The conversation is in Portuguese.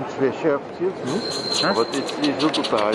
Und schwer schärft jetzt, ne? Ja. Aber das ist so total.